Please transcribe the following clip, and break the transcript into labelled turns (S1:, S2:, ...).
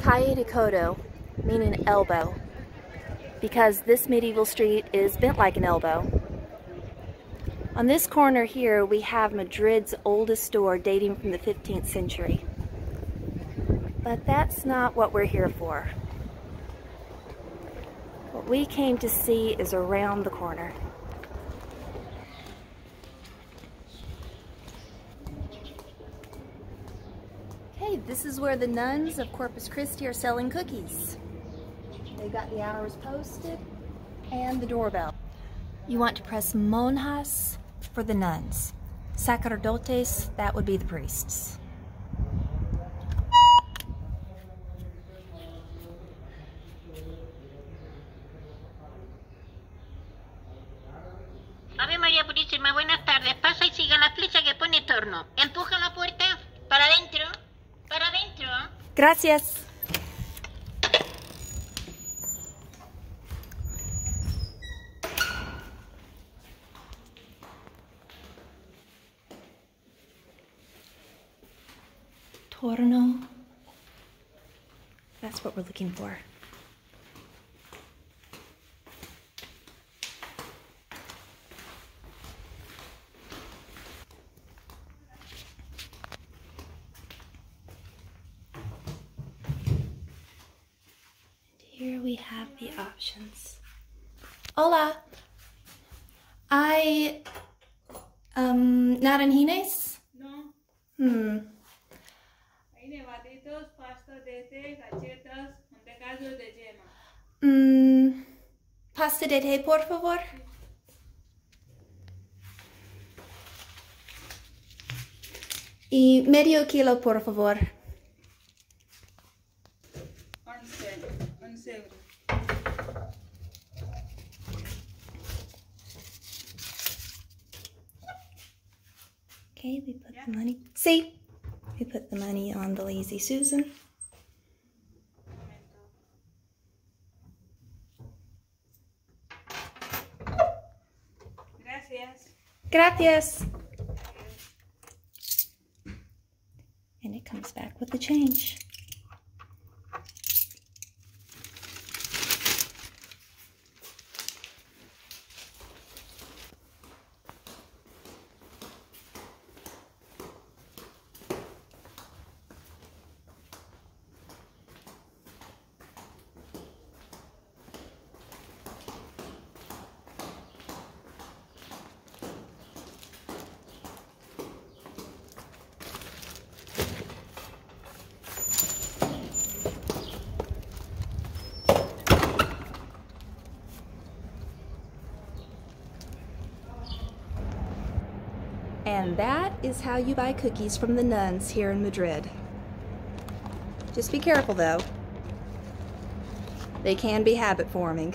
S1: Calle de Codo, meaning elbow, because this medieval street is bent like an elbow. On this corner here, we have Madrid's oldest store dating from the 15th century. But that's not what we're here for. What we came to see is around the corner. Okay, this is where the nuns of Corpus Christi are selling cookies. They've got the hours posted and the doorbell. You want to press monjas for the nuns. Sacerdotes, that would be the priests.
S2: Ave María Purísima, buenas tardes. Pasa y siga la flecha que pone torno. Empuja la puerta para adentro.
S1: Gracias. Torno. That's what we're looking for. Here we have the options. Hola. I um naranjines?
S3: No,
S1: Hmm.
S3: hay nevaditos, pasta de té, galletas, mantecados de yema.
S1: Mm, pasta de té, por favor. Y medio kilo, por favor.
S3: Once, once euros.
S1: Okay, we put the money. See, we put the money on the lazy Susan.
S3: Gracias.
S1: Gracias. And it comes back with the change. And that is how you buy cookies from the nuns here in Madrid. Just be careful though. They can be habit forming.